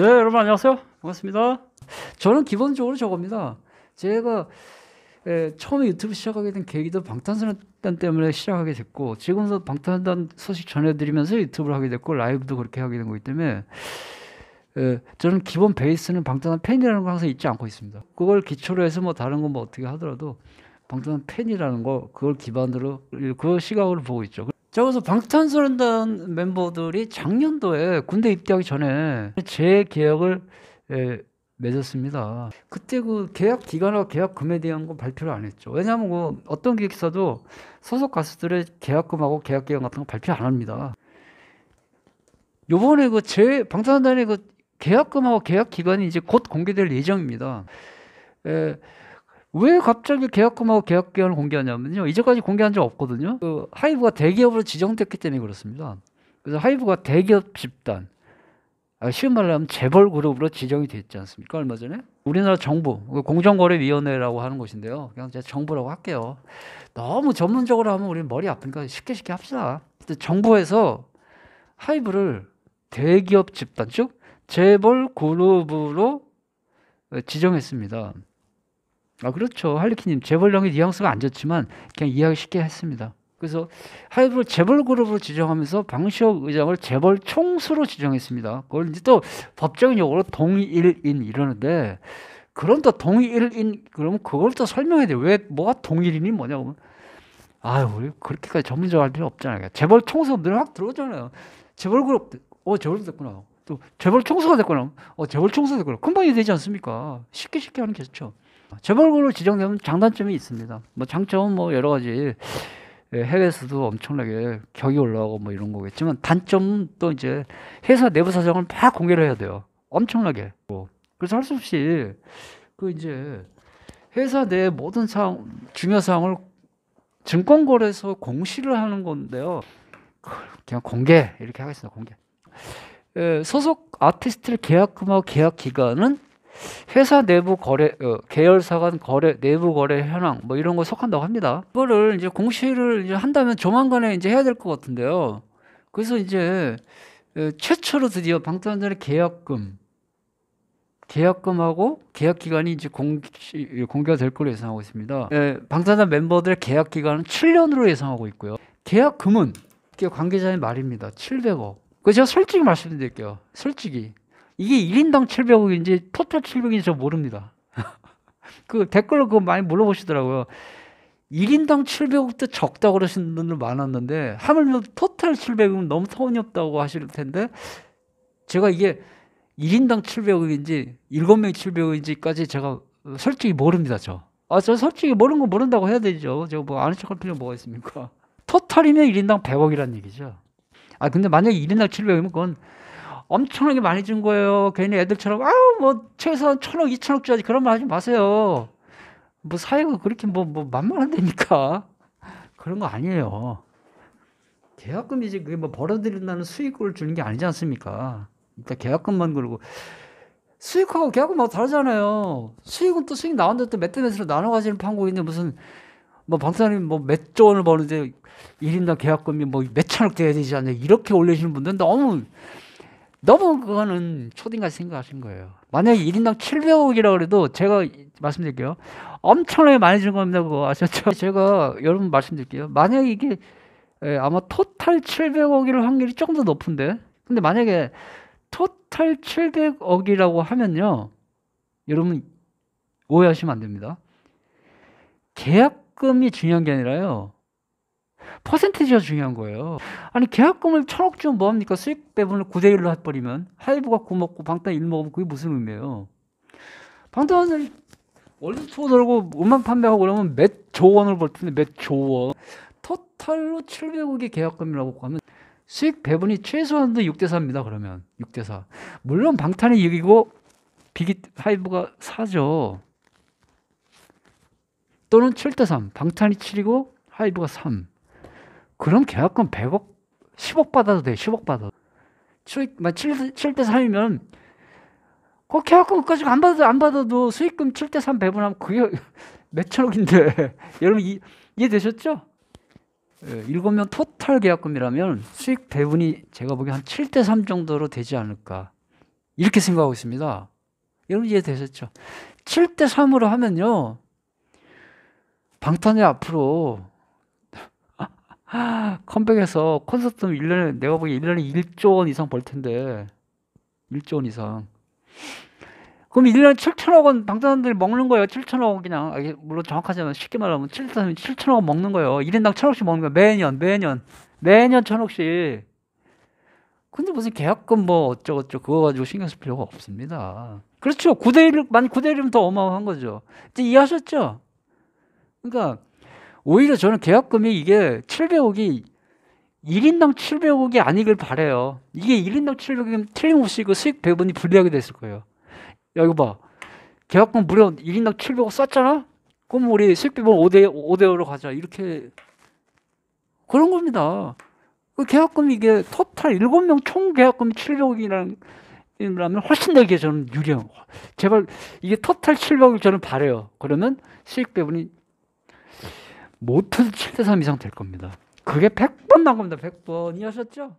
네, 여러분 안녕하세요. 반갑습니다. 저는 기본적으로 저겁니다. 제가 에, 처음에 유튜브 시작하게 된 계기도 방탄소년단 때문에 시작하게 됐고 지금도 방탄소년단 소식 전해드리면서 유튜브를 하게 됐고 라이브도 그렇게 하게 된 거기 때문에 에, 저는 기본 베이스는 방탄소년 팬이라는 걸 항상 잊지 않고 있습니다. 그걸 기초로 해서 뭐 다른 건 뭐 어떻게 하더라도 방탄소년 팬이라는 거 그걸 기반으로 그 시각으로 보고 있죠. 자, 그래서 방탄소년단 멤버들이 작년도에 군대 입대하기 전에 재계약을 에, 맺었습니다. 그때 그 계약 기간과 계약 금에 대한 건 발표를 안 했죠. 왜냐하면 그 어떤 기획사도 소속 가수들의 계약금하고 계약 기간 같은 거 발표 안 합니다. 요번에 그 제 방탄소년단의 그 계약금하고 계약 기간이 이제 곧 공개될 예정입니다. 에, 왜 갑자기 계약금하고 계약 기간을 공개하냐면요. 이제까지 공개한 적 없거든요. 그 하이브가 대기업으로 지정됐기 때문에 그렇습니다. 그래서 하이브가 대기업 집단, 아, 쉬운 말로 하면 재벌 그룹으로 지정이 됐지 않습니까? 얼마 전에 우리나라 정부 그 공정거래위원회라고 하는 곳인데요. 그냥 제가 정부라고 할게요. 너무 전문적으로 하면 우리 머리 아프니까 쉽게 쉽게 합시다. 정부에서 하이브를 대기업 집단 즉 재벌 그룹으로 지정했습니다. 아 그렇죠 할리키님 재벌령의 뉘앙스가 안 좋지만 그냥 이해하기 쉽게 했습니다. 그래서 하이브를 재벌 그룹으로 지정하면서 방시혁 의장을 재벌 총수로 지정했습니다. 그걸 이제 또 법적인 용어로 동일인 이러는데 그럼 또 동일인 그러면 그걸 또 설명해야 돼. 왜 뭐가 동일인이 뭐냐고. 아유 우리 그렇게까지 전문적으로 할 필요 없잖아요. 재벌 총수 늘확 들어오잖아요. 재벌 그룹 어 재벌 됐구나. 또 재벌 총수가 됐구나. 어 재벌 총수가 됐구나. 금방이 되지 않습니까? 쉽게 쉽게 하는 게 좋죠. 재벌그룹 지정되면 장단점이 있습니다. 뭐 장점은 뭐 여러 가지 예, 해외에서도 엄청나게 격이 올라가고 뭐 이런 거겠지만 단점은 또 이제 회사 내부 사정을 막 공개를 해야 돼요. 엄청나게. 그래서 할 수 없이 그 이제 회사 내 모든 사항 중요 사항을 증권거래소 공시를 하는 건데요. 그냥 공개 이렇게 하겠습니다. 공개. 예, 소속 아티스트의 계약금하고 계약 기간은 회사 내부 거래, 어, 계열사 간 거래, 내부 거래 현황, 뭐 이런 거 속한다고 합니다. 그거를 이제 공시를 이제 한다면 조만간에 이제 해야 될 것 같은데요. 그래서 이제 어, 최초로 드디어 방탄소년단의 계약금, 계약금하고 계약 기간이 이제 공시, 공개가 될 걸로 예상하고 있습니다. 예, 방탄소년단 멤버들의 계약 기간은 7년으로 예상하고 있고요. 계약금은 관계자의 말입니다. 700억. 그 제가 솔직히 말씀드릴게요. 솔직히 이게 1인당 700억인지 토탈 700억인지 저 모릅니다. 그 댓글로 그거 많이 물어보시더라고요. 1인당 700억도 적다고 그러시는 분들 많았는데 하물며 토탈 700억은 너무 터무니없다고 하실 텐데 제가 이게 1인당 700억인지 7명이 700억인지까지 제가 솔직히 모릅니다, 저. 아, 저 솔직히 모르는 거 모른다고 해야 되죠. 제가 뭐 아는 척할 필요 뭐가 있습니까? 토탈이면 1인당 100억이라는 얘기죠. 아, 근데 만약에 1인당 700억이면 그건 엄청나게 많이 준 거예요. 괜히 애들처럼 아우 뭐 최소한 천억, 이천억짜리 그런 말 하지 마세요. 뭐 사회가 그렇게 뭐, 뭐 만만한다니까 그런 거 아니에요. 계약금이지 그게 뭐 벌어들인다는 수익을 주는 게 아니지 않습니까? 일단 계약금만 그러고 수익하고 계약금하고 다르잖아요. 수익은 또 수익 나왔는데 또몇 대 몇으로 나눠 가지는 판고 있는데 무슨 뭐 방사님 뭐 몇 조 원을 버는데 1인당 계약금이 뭐 몇 천억 돼야 되지 않냐 이렇게 올리시는 분들 너무 너무 그거는 초딩같이 생각하신 거예요. 만약에 1인당 700억이라고 그래도 제가 말씀드릴게요. 엄청나게 많이 준 겁니다. 그거 아셨죠? 제가 여러분 말씀드릴게요. 만약에 이게 예, 아마 토탈 700억일 확률이 조금 더 높은데 근데 만약에 토탈 700억이라고 하면요. 여러분 오해하시면 안 됩니다. 계약금이 중요한 게 아니라요. 퍼센티지가 중요한 거예요. 아니 계약금을 천억 주면 뭐합니까? 수익 배분을 9대 1로 해버리면 하이브가 9 먹고 방탄 1 먹으면 그게 무슨 의미예요? 방탄은 월드 투어 돌고 음악 판매하고 그러면 몇 조 원을 벌 텐데 몇 조 원. total로 700억의 계약금이라고 하면 수익 배분이 최소한도 6대 4입니다. 그러면 6대 4. 물론 방탄이 이기고 비기 하이브가 4죠. 또는 7대 3. 방탄이 7이고 하이브가 3. 그럼 계약금 100억, 10억 받아도 돼, 10억 받아. 수익, 7, 7대 3이면, 그 계약금까지 안 받아도, 안 받아도 수익금 7대 3 배분하면 그게 몇천억인데. 여러분, 이, 이해되셨죠? 예, 7명 토탈 계약금이라면 수익 배분이 제가 보기엔 한 7대 3 정도로 되지 않을까. 이렇게 생각하고 있습니다. 여러분 이해되셨죠? 7대 3으로 하면요. 방탄이 앞으로 컴백해서 콘서트 1년에 내가 보기에 1년에 1조 원 이상 벌 텐데. 1조 원 이상. 그럼 1년에 7천억 원 방탄들이 먹는 거예요? 7천억 원 그냥. 아, 물론 정확하지만 쉽게 말하면 7천, 7천억 원 먹는 거예요. 1인당 천억씩 먹는 거예요. 매년 매년. 매년 천억씩. 근데 무슨 계약금 뭐 어쩌고저쩌고 그거 가지고 신경 쓸 필요가 없습니다. 그렇죠. 9대1 만 9대1이면 더 어마어마한 거죠. 이제 이해하셨죠? 그러니까 오히려 저는 계약금이 이게 700억이 1인당 700억이 아니길 바래요. 이게 1인당 700억이면 틀림없이 그 수익 배분이 불리하게 됐을 거예요. 야, 이거 봐. 계약금 무려 1인당 700억 썼잖아? 그럼 우리 수익 배분 5대, 5대 5로 가자. 이렇게. 그런 겁니다. 그 계약금 이게 토탈 7명 총 계약금이 700억이라는 라면 훨씬 더 이게 저는 유리한 제발 이게 토탈 700억을 저는 바래요. 그러면 수익 배분이 못해도 7대3 이상 될 겁니다. 그게 100번 난 겁니다. 100번. 이해하셨죠?